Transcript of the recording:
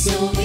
so